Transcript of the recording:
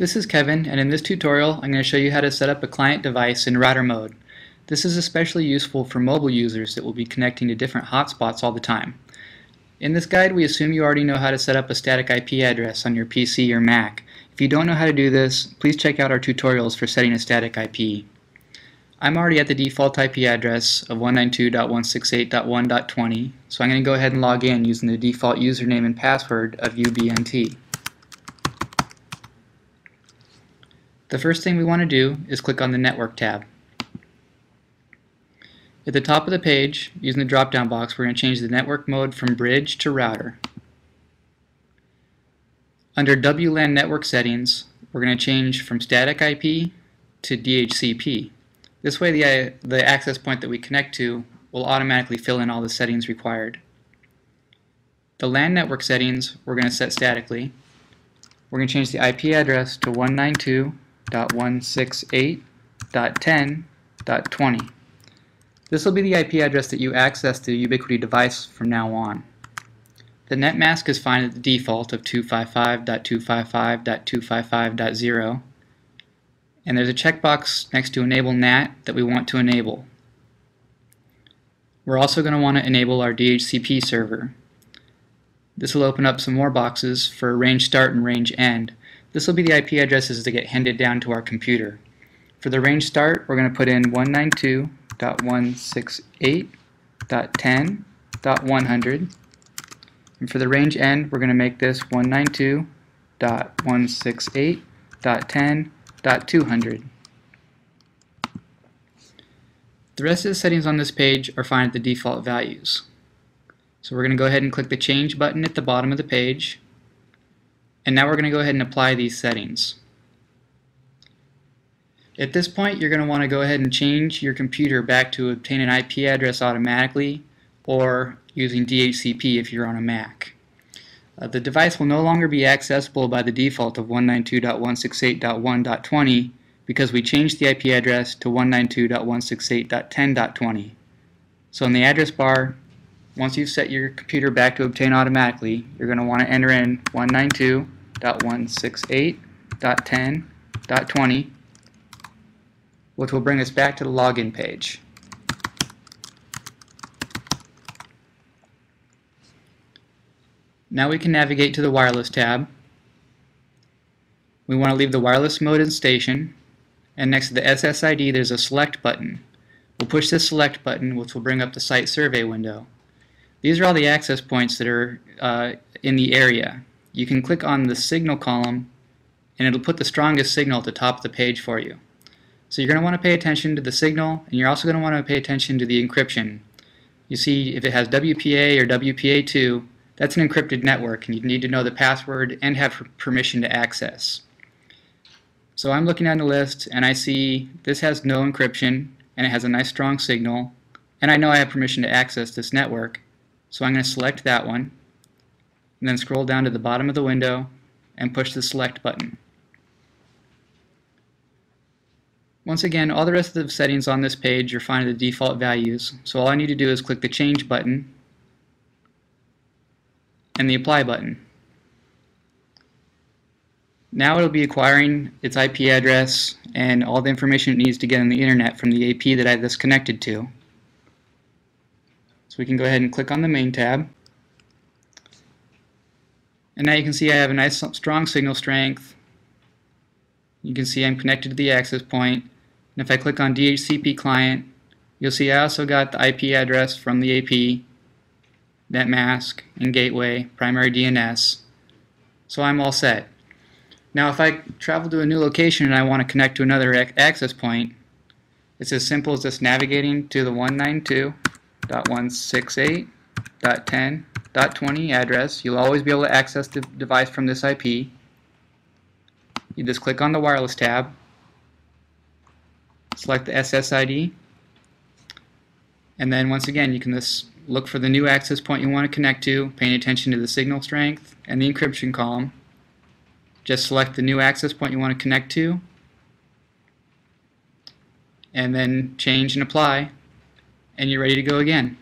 This is Kevin and in this tutorial I'm going to show you how to set up a client device in router mode. This is especially useful for mobile users that will be connecting to different hotspots all the time. In this guide we assume you already know how to set up a static IP address on your PC or Mac. If you don't know how to do this, please check out our tutorials for setting a static IP. I'm already at the default IP address of 192.168.1.20 so I'm going to go ahead and log in using the default username and password of UBNT. The first thing we want to do is click on the Network tab. At the top of the page, using the drop-down box, we're going to change the network mode from bridge to router. Under WLAN network settings, we're going to change from static IP to DHCP. This way the, uh, the access point that we connect to will automatically fill in all the settings required. The LAN network settings we're going to set statically. We're going to change the IP address to 192 168.168.10.20. This will be the IP address that you access the Ubiquiti device from now on. The net mask is fine at the default of 255.255.255.0 and there's a checkbox next to Enable NAT that we want to enable. We're also going to want to enable our DHCP server. This will open up some more boxes for range start and range end. This will be the IP addresses that get handed down to our computer. For the range start, we're going to put in 192.168.10.100. And for the range end, we're going to make this 192.168.10.200. The rest of the settings on this page are fine at the default values. So we're going to go ahead and click the Change button at the bottom of the page and now we're going to go ahead and apply these settings. At this point, you're going to want to go ahead and change your computer back to obtain an IP address automatically or using DHCP if you're on a Mac. Uh, the device will no longer be accessible by the default of 192.168.1.20 because we changed the IP address to 192.168.10.20. So in the address bar, once you've set your computer back to obtain automatically, you're going to want to enter in 192.168.10.20, which will bring us back to the login page. Now we can navigate to the wireless tab. We want to leave the wireless mode in station, and next to the SSID there's a select button. We'll push this select button, which will bring up the site survey window. These are all the access points that are uh, in the area. You can click on the signal column and it'll put the strongest signal at the top of the page for you. So you're going to want to pay attention to the signal and you're also going to want to pay attention to the encryption. You see if it has WPA or WPA2 that's an encrypted network and you need to know the password and have permission to access. So I'm looking at the list and I see this has no encryption and it has a nice strong signal and I know I have permission to access this network so I'm going to select that one and then scroll down to the bottom of the window and push the select button. Once again, all the rest of the settings on this page are fine the default values, so all I need to do is click the Change button and the Apply button. Now it'll be acquiring its IP address and all the information it needs to get on the internet from the AP that I've just connected to. So we can go ahead and click on the main tab. And now you can see I have a nice strong signal strength. You can see I'm connected to the access point. And if I click on DHCP client, you'll see I also got the IP address from the AP, NetMask, and Gateway, primary DNS. So I'm all set. Now if I travel to a new location and I want to connect to another access point, it's as simple as just navigating to the 192 168.10.20 address. You'll always be able to access the device from this IP. You just click on the wireless tab, select the SSID, and then once again you can just look for the new access point you want to connect to, paying attention to the signal strength and the encryption column. Just select the new access point you want to connect to, and then change and apply and you're ready to go again.